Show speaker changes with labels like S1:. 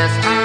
S1: yes,